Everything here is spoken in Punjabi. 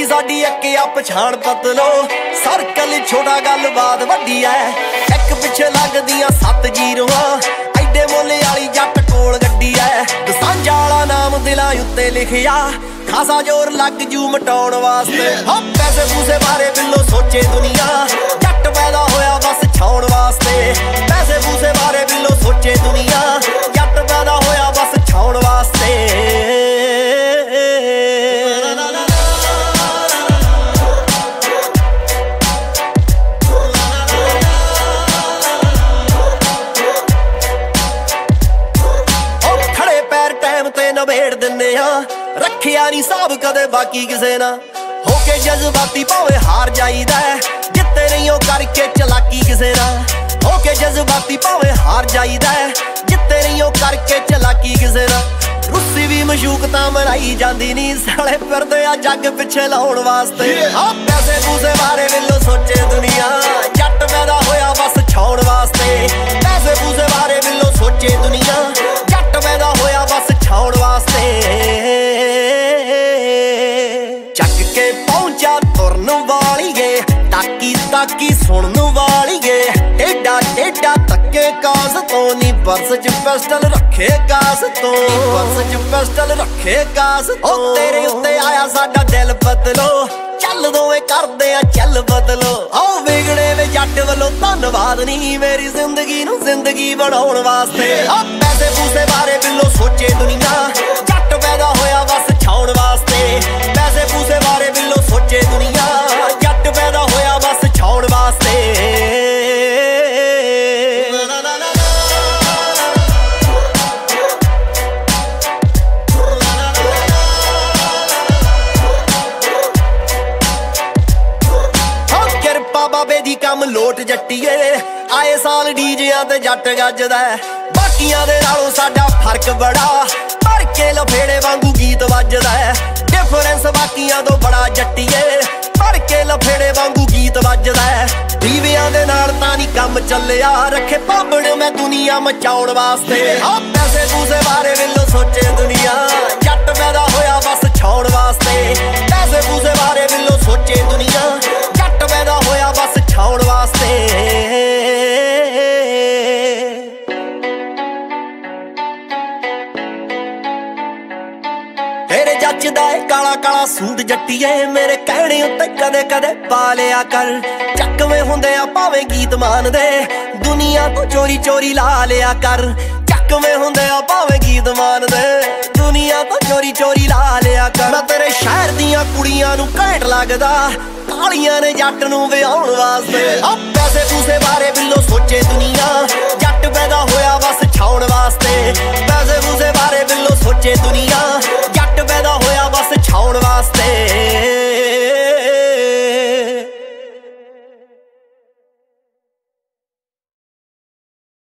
ਬਾਕੀ ਸਾਡੀ ਇੱਕ ਆ ਪਛਾਣ ਪਤਲੋ। ਸਰਕਲ ਛੋਟਾ ਗੱਲਬਾਤ ਵੱਡੀ ਐ। ਇੱਕ ਪਿੱਛੇ ਲੱਗਦੀਆਂ ਸੱਤ ਜੀਰੋਆਂ। ਐਡੇ ਮੁੱਲ ਵਾਲੀ ਜੱਟ ਕੋਲ ਗੱਡੀ ਐ। ਦਸਾਂਝਾ ਵਾਲਾ ਨਾਮ ਦਿਲਾਂ ਉੱਤੇ ਲਿਖਿਆ। ਖਾਸਾ ਜ਼ੋਰ ਲੱਗ ਜੂ ਮਟਾਉਣ ਵਾਸਤੇ। ਹਾਂ, ਪੈਸੇ ਪੂਸੇ ਬਾਰੇ ਬਿੱਲੋ ਸੋਚੇ ਦੁਨੀਆ। ਨਵੇੜ ਦਿੰਨੇ ਆ ਰੱਖਿਆ ਨਹੀਂ ਸਾਬ ਕਦੇ ਬਾਕੀ ਕਿਸੇ ਨਾ ਹੋ ਕੇ ਜਜ਼ਬਾਤੀ ਭਾਵੇਂ ਹਾਰ ਜਾਈਦਾ। ਜਿੱਤੇ ਨਹੀਂ ਉਹ ਕਰਕੇ ਚਲਾਕੀ ਕਿਸੇ ਨਾ ਹੋ ਕੇ ਜਜ਼ਬਾਤੀ ਭਾਵੇਂ ਹਾਰ ਜਾਈਦਾ। ਜਿੱਤੇ ਨਹੀਂ ਉਹ ਕਰਕੇ ਚਲਾਕੀ ਕਿਸੇ ਨਾ ਰੁੱਸੀ ਵੀ ਮਸ਼ੂਕ ਤਾਂ ਮਨਾਈ ਜਾਂਦੀ ਨਹੀਂ ਸਾਲੇ ਫਿਰਦੇ ਆ ਜੱਗ ਪਿੱਛੇ ਲਾਉਣ ਵਾਸਤੇ। ਆ ਪੈਸੇ ਪੂਸੇ ਬਾਰੇ ਵਿੱਲੋ ਸੋਚੇ ਦੁਨੀਆ। ਜੱਟ ਪੈਦਾ ਹੋਇਆ ਤਾਕੀ ਸੁਣਨ ਵਾਲੀਏ? ਏਡਾ ਏਡਾ ਤੱਕੇ ਕਾਸ ਤੋਂ ਨਹੀਂ ਪਰਸ ਚ ਪਿਸਟਲ ਰੱਖੇ ਕਾਸ ਤੋਂ। ਪਰਸ ਚ ਪਿਸਟਲ ਰੱਖੇ ਕਾਸ ਤੋਂ। ਉਹ ਤੇਰੇ ਉੱਤੇ ਆਇਆ ਸਾਡਾ ਦਿਲ ਬਦਲੋ। ਚੱਲ ਦੋਵੇਂ ਕਰਦੇ ਆ, ਚੱਲ ਬਦਲੋ। ਆਓ ਵਿਗੜੇ ਵੇ ਜੱਟ ਵੱਲੋਂ ਧੰਨਵਾਦ ਨਹੀਂ ਮੇਰੀ ਜ਼ਿੰਦਗੀ ਨੂੰ ਜ਼ਿੰਦਗੀ ਬਣਾਉਣ ਵਾਸਤੇ। ਆ ਪੈਸੇ ਪੂਸੇ ਬਾਰੇ ਜੱਟੀਏ। ਆਏ ਸਾਲ ਡੀਜਿਆਂ ਤੇ ਜੱਟ ਗੱਜਦਾ ਬਾਕੀਆਂ ਦੇ ਨਾਲੋਂ ਸਾਡਾ ਫ਼ਰਕ ਬੜਾ। ਭਰ ਕੇ ਲਫੇੜੇ ਵਾਂਗੂ ਗੀਤ ਵੱਜਦਾ ਡਿਫਰੈਂਸ ਬਾਕੀਆਂ ਤੋਂ ਬੜਾ ਜੱਟੀਏ। ਭਰ ਕੇ ਲਫੇੜੇ ਵਾਂਗੂ ਗੀਤ ਵੱਜਦਾ ਹੈ। ਦੀਵਿਆਂ ਦੇ ਨਾਲ ਤਾਂ ਨਹੀਂ ਕੰਮ ਚੱਲਿਆ। ਰੱਖੇ ਪਾਬੜ ਮੈਂ ਦੁਨੀਆ ਮਚਾਉਣ ਵਾਸਤੇ। ਆ ਪੈਸੇ ਪੂਸੇ ਬਾਰੇ ਵਿੱਲੋ ਸੋਚੇ ਦੁਨੀਆ। ਜੱਟ ਮੈਂ ਦਾ ਛਾਉਣ ਵਾਸਤੇ ਤੇਰੇ ਜੱਜਦਾ ਏ ਕਾਲਾ ਕਾਲਾ ਸੂਟ ਜੱਟੀਏ, ਮੇਰੇ ਕਹਿਣੇ ਉੱਤੇ ਕਦੇ ਕਦੇ ਪਾ ਲਿਆ ਕਰ। ਚੱਕਵੇਂ ਹੁੰਦੇ ਆ ਭਾਵੇਂ ਗੀਤ ਮਾਨਦੇ ਦੁਨੀਆ ਤੋਂ ਚੋਰੀ ਚੋਰੀ ਲਾ ਲਿਆ ਕਰ। ਚੱਕਵੇਂ ਹੁੰਦੇ ਆ ਭਾਵੇਂ ਗੀਤ ਮਾਨਦੇ ਦੁਨੀਆ ਤੋਂ ਚੋਰੀ ਚੋਰੀ ਲਾ ਲਿਆ ਕਰ। ਮੈਂ ਤੇਰੇ ਸ਼ਹਿਰ ਦੀਆਂ ਕੁੜੀਆਂ ਨੂੰ ਘੈਂਟ ਲੱਗਦਾ ਕਾਲੀਆਂ ਨੇ ਜੱਟ ਨੂੰ ਵਿਆਹਣ ਵਾਸਤੇ। ਪੈਸੇ ਪੂਸੇ ਬਾਰੇ ਬਿੱਲੋ ਸੋਚੇ ਦੁਨੀਆ। ਜੱਟ ਪੈਦਾ ਹੋਇਆ ਬਸ ਛਾਉਣ ਵਾਸਤੇ। ਪੈਸੇ ਪੂਸੇ ਬਾਰੇ ਬਿੱਲੋ ਸੋਚੇ ਦੁਨੀਆ। ਜੱਟ ਪੈਦਾ ਹੋਇਆ ਬਸ ਛਾਉਣ ਵਾਸਤੇ।